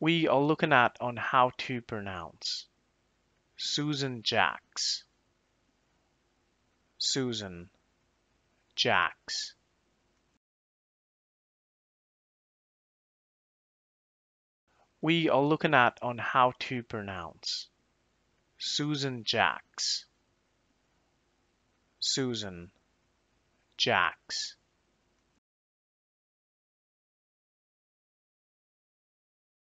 we are looking at on how to pronounce Susan Jacks. Susan Jacks. We are looking at on how to pronounce Susan Jacks. Susan Jacks.